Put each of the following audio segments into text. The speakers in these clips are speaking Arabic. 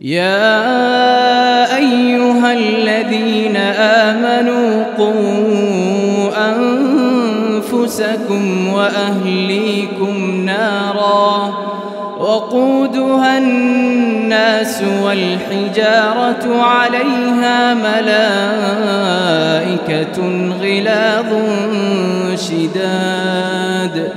يا أيها الذين آمنوا قوا أنفسكم وأهليكم نارا وقودها الناس والحجارة عليها ملائكة غلاظ شداد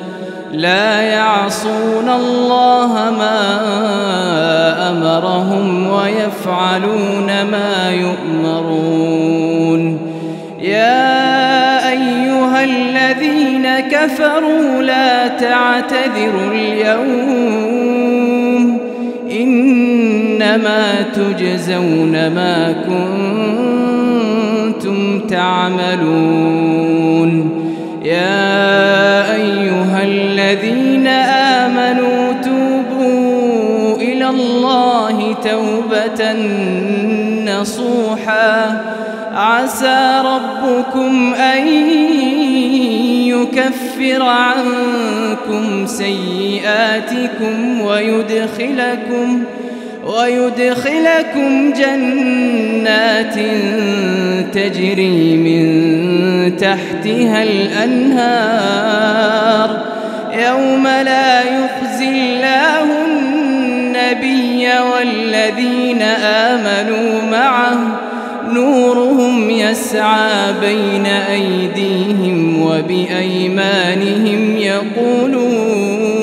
لا يعصون الله ما أمرهم ويفعلون ما يؤمرون. يا أيها الذين كفروا لا تعتذروا اليوم. إنما تجزون ما كنتم تعملون. توبة نصوحا. عسى ربكم أن يكفر عنكم سيئاتكم ويدخلكم ويدخلكم جنات تجري من تحتها الأنهار. يوم لا يخزي الله النبي والذين آمنوا معه نورهم يسعى بين أيديهم وبأيمانهم يقولون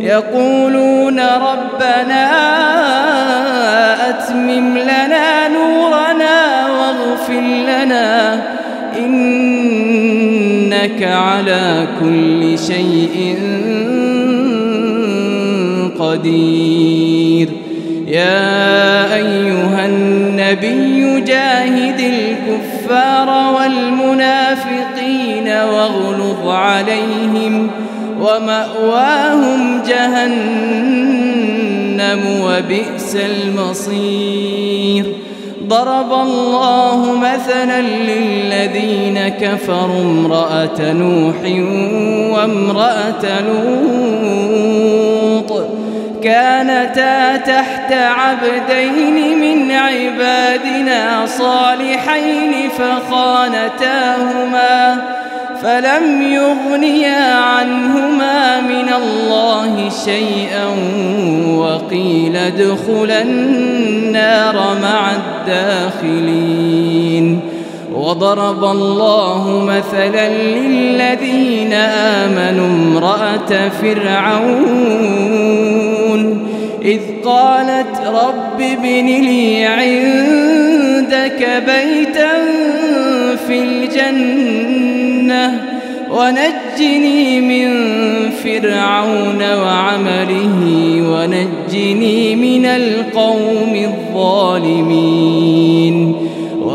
يقولون ربنا أتمم لنا نورنا واغفر لنا إنك على كل شيء قدير. يا أيها النبي جاهد الكفار والمنافقين واغلظ عليهم ومأواهم جهنم وبئس المصير. ضرب الله مثلا للذين كفروا امرأة نوح وامرأة لوط كانتا تحت عبدين من عبادنا صالحين فخانتاهما فلم يغنيا عنهما من الله شيئا وقيل ادخلا النار مع الداخلين. وضرب الله مثلا للذين آمنوا امرأة فرعون إذ قالت رب ابن لي عندك بيتا في الجنة ونجني من فرعون وعمله ونجني من القوم الظالمين.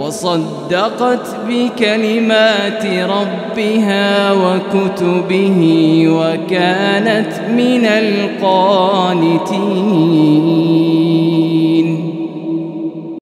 وصدقت بكلمات ربها وكتبه وكانت من القانتين.